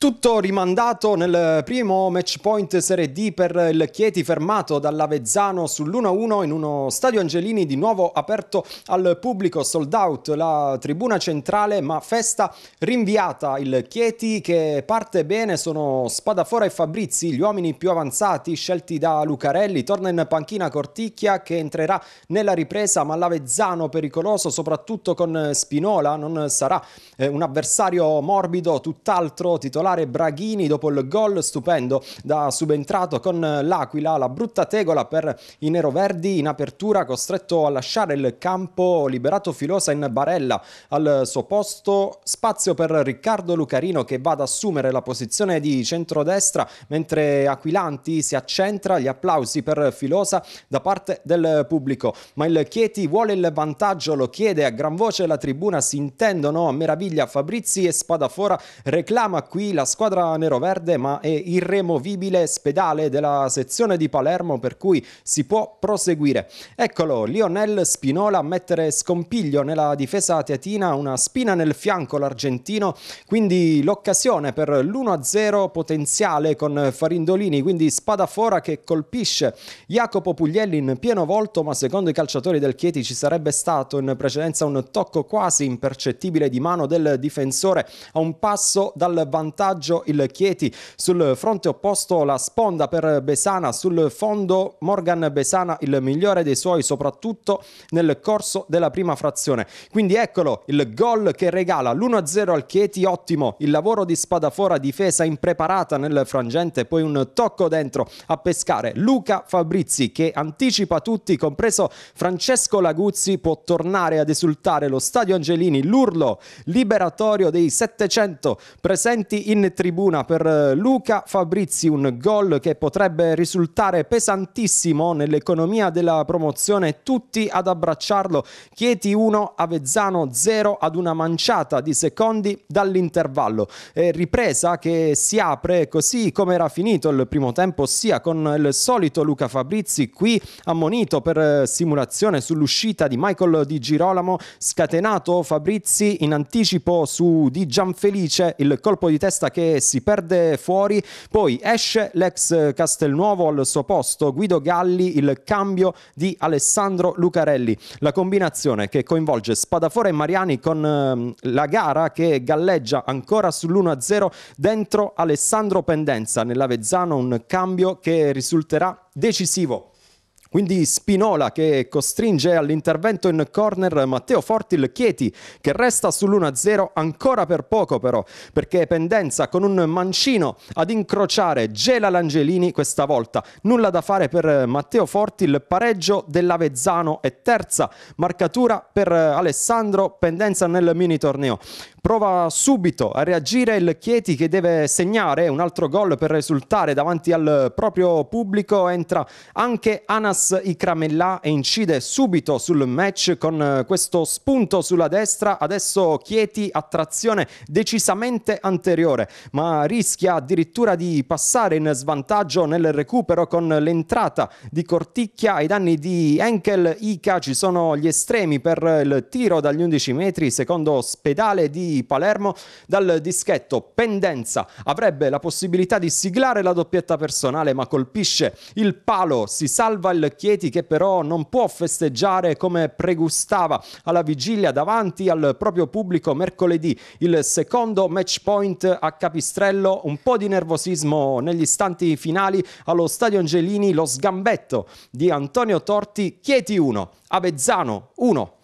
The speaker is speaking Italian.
Tutto rimandato nel primo match point Serie D per il Chieti fermato dall'Avezzano sull'1-1 in uno stadio Angelini di nuovo aperto al pubblico, sold out la tribuna centrale ma festa rinviata. Il Chieti che parte bene sono Spadafora e Fabrizi, gli uomini più avanzati scelti da Lucarelli, torna in panchina Corticchia che entrerà nella ripresa ma l'Avezzano pericoloso soprattutto con Spinola non sarà eh, un avversario morbido, tutt'altro titolare titolare Braghini dopo il gol stupendo da subentrato con l'Aquila, la brutta tegola per i neroverdi in apertura, costretto a lasciare il campo, liberato Filosa in barella al suo posto, spazio per Riccardo Lucarino che va ad assumere la posizione di centrodestra mentre Aquilanti si accentra, gli applausi per Filosa da parte del pubblico, ma il Chieti vuole il vantaggio, lo chiede a gran voce la tribuna, si intendono a meraviglia Fabrizi e Spadafora, reclama qui la la squadra neroverde ma è irremovibile spedale della sezione di Palermo per cui si può proseguire. Eccolo, Lionel Spinola a mettere scompiglio nella difesa teatina, una spina nel fianco l'argentino, quindi l'occasione per l'1-0 potenziale con Farindolini, quindi Spadafora che colpisce Jacopo Puglielli in pieno volto, ma secondo i calciatori del Chieti ci sarebbe stato in precedenza un tocco quasi impercettibile di mano del difensore a un passo dal vantaggio vantaggio il Chieti. Sul fronte opposto la sponda per Besana sul fondo Morgan Besana il migliore dei suoi soprattutto nel corso della prima frazione. Quindi eccolo il gol che regala l'1-0 al Chieti ottimo il lavoro di Spadafora difesa impreparata nel frangente poi un tocco dentro a pescare Luca Fabrizi che anticipa tutti compreso Francesco Laguzzi può tornare ad esultare lo stadio Angelini l'urlo liberatorio dei 700 presenti in in tribuna per eh, Luca Fabrizi, un gol che potrebbe risultare pesantissimo nell'economia della promozione, tutti ad abbracciarlo, Chieti 1, Avezzano 0 ad una manciata di secondi dall'intervallo. E ripresa che si apre così come era finito il primo tempo, ossia con il solito Luca Fabrizi qui ammonito per eh, simulazione sull'uscita di Michael Di Girolamo, scatenato Fabrizi in anticipo su Di Gianfelice, il colpo di testa che si perde fuori, poi esce l'ex Castelnuovo al suo posto, Guido Galli, il cambio di Alessandro Lucarelli. La combinazione che coinvolge Spadafora e Mariani con eh, la gara che galleggia ancora sull'1-0 dentro Alessandro Pendenza. Nell'Avezzano un cambio che risulterà decisivo. Quindi Spinola che costringe all'intervento in corner Matteo Forti il Chieti che resta sull'1-0 ancora per poco però perché Pendenza con un mancino ad incrociare gela l'Angelini questa volta. Nulla da fare per Matteo Forti, il pareggio dell'Avezzano è terza marcatura per Alessandro Pendenza nel mini torneo. Prova subito a reagire il Chieti che deve segnare un altro gol per risultare davanti al proprio pubblico. Entra anche Anas Ikramella e incide subito sul match con questo spunto sulla destra. Adesso Chieti a trazione decisamente anteriore, ma rischia addirittura di passare in svantaggio nel recupero con l'entrata di Corticchia ai danni di Enkel Ica. Ci sono gli estremi per il tiro dagli 11 metri, secondo Spedale Palermo dal dischetto Pendenza avrebbe la possibilità di siglare la doppietta personale ma colpisce il palo, si salva il Chieti che però non può festeggiare come pregustava alla vigilia davanti al proprio pubblico mercoledì. Il secondo match point a Capistrello, un po' di nervosismo negli istanti finali allo Stadio Angelini, lo sgambetto di Antonio Torti, Chieti 1, Avezzano 1.